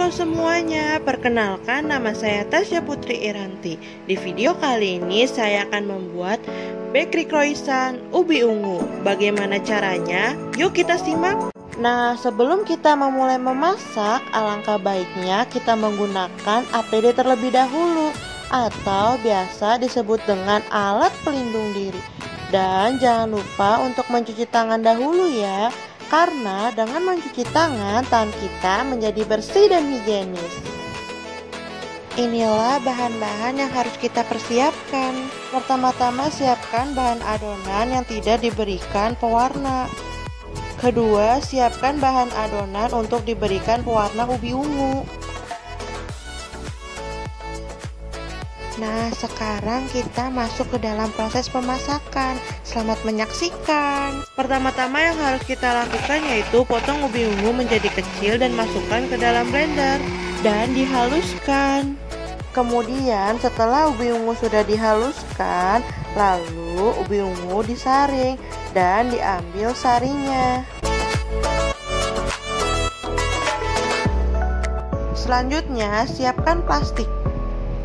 Halo semuanya, perkenalkan nama saya Tasya Putri Iranti. Di video kali ini saya akan membuat bakery croissant ubi ungu. Bagaimana caranya? Yuk kita simak. Nah, sebelum kita memulai memasak, alangkah baiknya kita menggunakan APD terlebih dahulu atau biasa disebut dengan alat pelindung diri. Dan jangan lupa untuk mencuci tangan dahulu ya. Karena dengan mencuci tangan, tangan kita menjadi bersih dan higienis. Inilah bahan-bahan yang harus kita persiapkan. Pertama-tama siapkan bahan adonan yang tidak diberikan pewarna. Kedua, siapkan bahan adonan untuk diberikan pewarna ubi ungu. Nah, sekarang kita masuk ke dalam proses pemasakan. Selamat menyaksikan. Pertama-tama yang harus kita lakukan yaitu potong ubi ungu menjadi kecil dan masukkan ke dalam blender dan dihaluskan. Kemudian setelah ubi ungu sudah dihaluskan, lalu ubi ungu disaring dan diambil sarinya. Selanjutnya, siapkan plastik.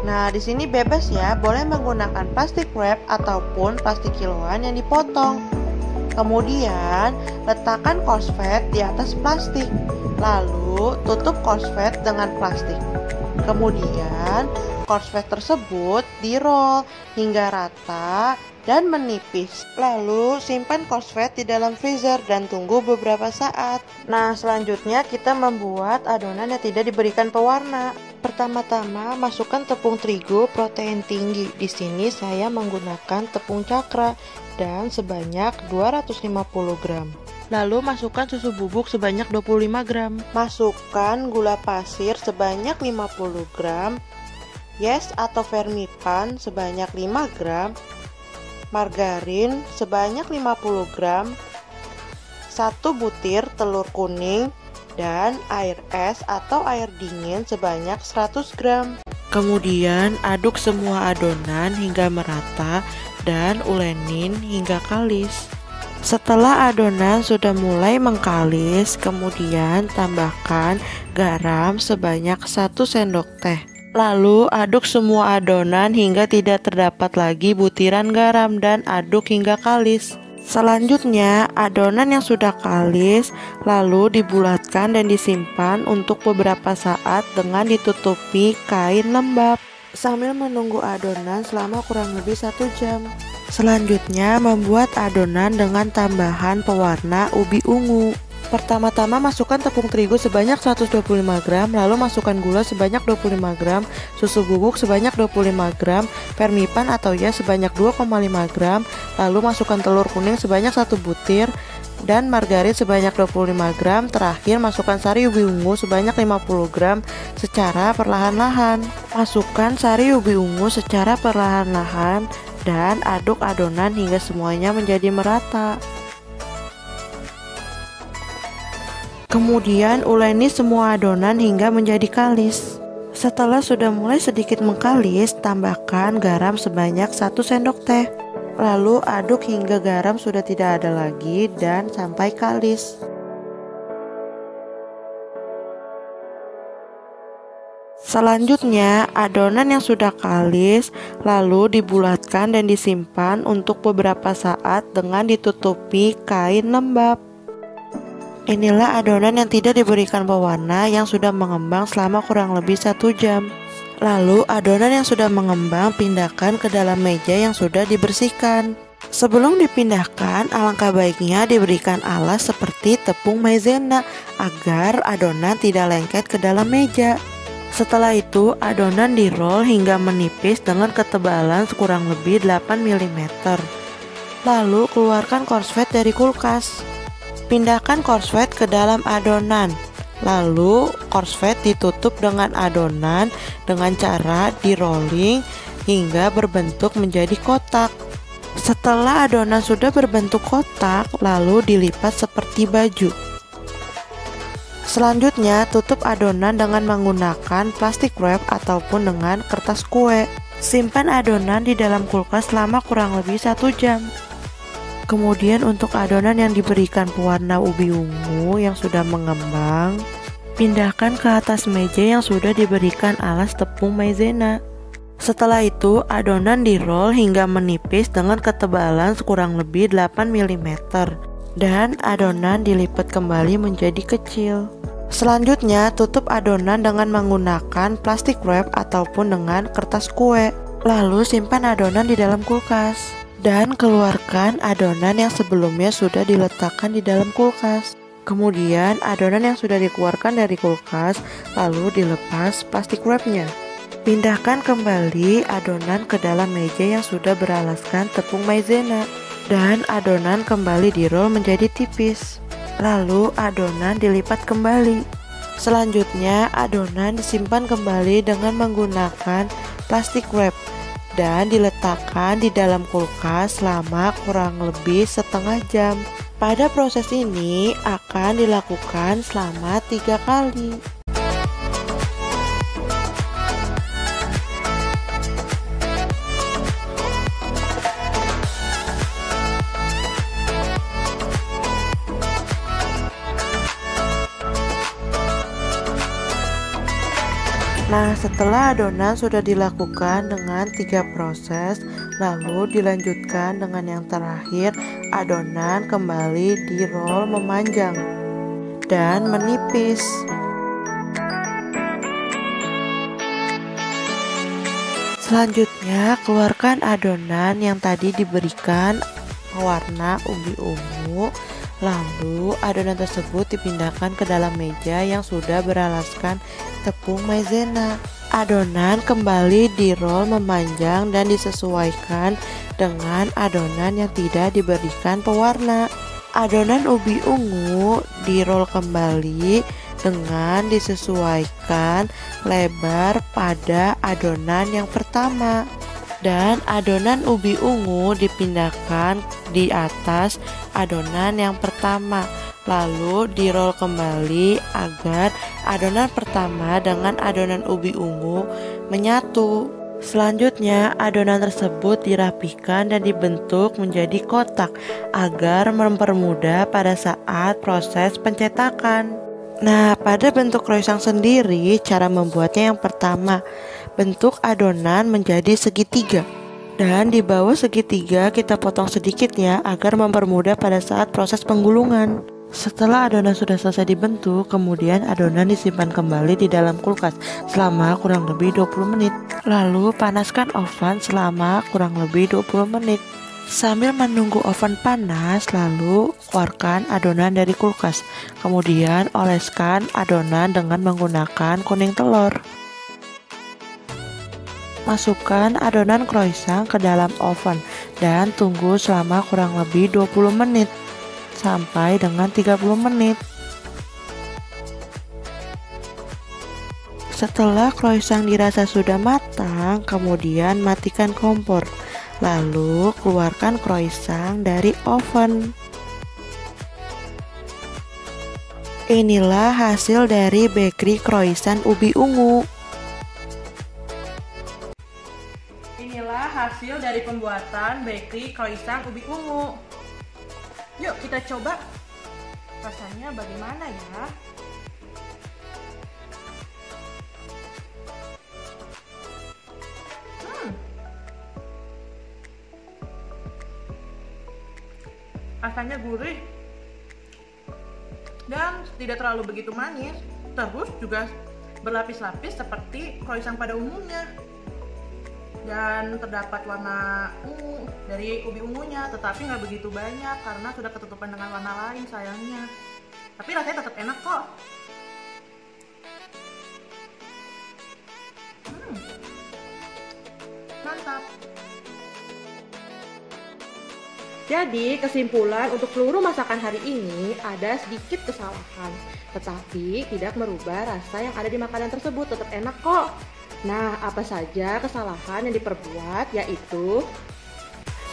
Nah, di sini bebas ya, boleh menggunakan plastik wrap ataupun plastik kiloan yang dipotong. Kemudian, letakkan korsvet di atas plastik. Lalu, tutup korsvet dengan plastik. Kemudian, korsvet tersebut di-roll hingga rata dan menipis. Lalu simpan korsvet di dalam freezer dan tunggu beberapa saat. Nah, selanjutnya kita membuat adonan yang tidak diberikan pewarna. Pertama-tama masukkan tepung terigu protein tinggi. Di sini saya menggunakan tepung cakra dan sebanyak 250 gram. Lalu masukkan susu bubuk sebanyak 25 gram. Masukkan gula pasir sebanyak 50 gram. Yes atau vermipan sebanyak 5 gram. Margarin sebanyak 50 gram. 1 butir telur kuning dan air es atau air dingin sebanyak 100 gram. Kemudian aduk semua adonan hingga merata dan ulenin hingga kalis. Setelah adonan sudah mulai mengkalis, kemudian tambahkan garam sebanyak 1 sendok teh. Lalu aduk semua adonan hingga tidak terdapat lagi butiran garam dan aduk hingga kalis. Selanjutnya, adonan yang sudah kalis lalu dibulatkan dan disimpan untuk beberapa saat dengan ditutupi kain lembab sambil menunggu adonan selama kurang lebih satu jam. Selanjutnya, membuat adonan dengan tambahan pewarna ubi ungu. Pertama-tama masukkan tepung terigu sebanyak 125 gram, lalu masukkan gula sebanyak 25 gram, susu bubuk sebanyak 25 gram, vermipan atau ya sebanyak 2,5 gram, lalu masukkan telur kuning sebanyak 1 butir, dan margarin sebanyak 25 gram. Terakhir, masukkan sari ubi ungu sebanyak 50 gram secara perlahan-lahan. Masukkan sari ubi ungu secara perlahan-lahan dan aduk adonan hingga semuanya menjadi merata. Kemudian uleni semua adonan hingga menjadi kalis. Setelah sudah mulai sedikit mengkalis, tambahkan garam sebanyak 1 sendok teh. Lalu aduk hingga garam sudah tidak ada lagi dan sampai kalis. Selanjutnya, adonan yang sudah kalis lalu dibulatkan dan disimpan untuk beberapa saat dengan ditutupi kain lembab. Inilah adonan yang tidak diberikan pewarna yang sudah mengembang selama kurang lebih satu jam. Lalu adonan yang sudah mengembang pindahkan ke dalam meja yang sudah dibersihkan. Sebelum dipindahkan, alangkah baiknya diberikan alas seperti tepung maizena agar adonan tidak lengket ke dalam meja. Setelah itu, adonan di roll hingga menipis dengan ketebalan kurang lebih 8 mm. Lalu keluarkan korsvet dari kulkas. Pindahkan korsvet ke dalam adonan. Lalu korsvet ditutup dengan adonan dengan cara di rolling hingga berbentuk menjadi kotak. Setelah adonan sudah berbentuk kotak, lalu dilipat seperti baju. Selanjutnya, tutup adonan dengan menggunakan plastik wrap ataupun dengan kertas kue. Simpan adonan di dalam kulkas selama kurang lebih satu jam. Kemudian untuk adonan yang diberikan pewarna ubi ungu yang sudah mengembang, Pindahkan ke atas meja yang sudah diberikan alas tepung maizena. Setelah itu, adonan di-roll hingga menipis dengan ketebalan kurang lebih 8 mm dan adonan dilipat kembali menjadi kecil. Selanjutnya, tutup adonan dengan menggunakan plastik wrap ataupun dengan kertas kue. Lalu simpan adonan di dalam kulkas dan keluarkan adonan yang sebelumnya sudah diletakkan di dalam kulkas. Kemudian adonan yang sudah dikeluarkan dari kulkas lalu dilepas plastik wrapnya. Pindahkan kembali adonan ke dalam meja yang sudah beralaskan tepung maizena dan adonan kembali di roll menjadi tipis. Lalu adonan dilipat kembali. Selanjutnya adonan disimpan kembali dengan menggunakan plastik wrap dan diletakkan di dalam kulkas selama kurang lebih setengah jam. Pada proses ini akan dilakukan selama tiga kali. Nah, setelah adonan sudah dilakukan dengan tiga proses, lalu dilanjutkan dengan yang terakhir, adonan kembali di roll memanjang dan menipis. Selanjutnya, keluarkan adonan yang tadi diberikan warna ubi ungu Lalu adonan tersebut dipindahkan ke dalam meja yang sudah beralaskan tepung maizena. Adonan kembali di roll memanjang dan disesuaikan dengan adonan yang tidak diberikan pewarna. Adonan ubi ungu di roll kembali dengan disesuaikan lebar pada adonan yang pertama dan adonan ubi ungu dipindahkan di atas adonan yang pertama lalu dirol kembali agar adonan pertama dengan adonan ubi ungu menyatu. Selanjutnya, adonan tersebut dirapikan dan dibentuk menjadi kotak agar mempermudah pada saat proses pencetakan. Nah, pada bentuk croissant sendiri, cara membuatnya yang pertama, bentuk adonan menjadi segitiga. Dan di bawah segitiga kita potong sedikit ya agar mempermudah pada saat proses penggulungan. Setelah adonan sudah selesai dibentuk, kemudian adonan disimpan kembali di dalam kulkas selama kurang lebih 20 menit. Lalu panaskan oven selama kurang lebih 20 menit. Sambil menunggu oven panas, lalu keluarkan adonan dari kulkas. Kemudian oleskan adonan dengan menggunakan kuning telur. Masukkan adonan croissant ke dalam oven dan tunggu selama kurang lebih 20 menit sampai dengan 30 menit. Setelah croissant dirasa sudah matang, kemudian matikan kompor. Lalu keluarkan croissant dari oven. Inilah hasil dari bakery croissant ubi ungu. hasil dari pembuatan bakery croissant ubi ungu. Yuk kita coba rasanya bagaimana ya. Hmm. Rasanya gurih dan tidak terlalu begitu manis. Terus juga berlapis-lapis seperti croissant pada umumnya dan terdapat warna ungu dari ubi ungunya tetapi nggak begitu banyak karena sudah ketutupan dengan warna lain sayangnya. Tapi rasanya tetap enak kok. Hmm. mantap. Jadi kesimpulan untuk seluruh masakan hari ini ada sedikit kesalahan tetapi tidak merubah rasa yang ada di makanan tersebut. Tetap enak kok Nah, apa saja kesalahan yang diperbuat yaitu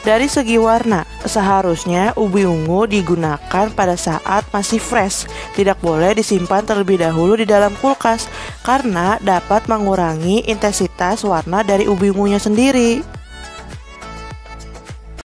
dari segi warna, seharusnya ubi ungu digunakan pada saat masih fresh. Tidak boleh disimpan terlebih dahulu di dalam kulkas karena dapat mengurangi intensitas warna dari ubi ungunya sendiri.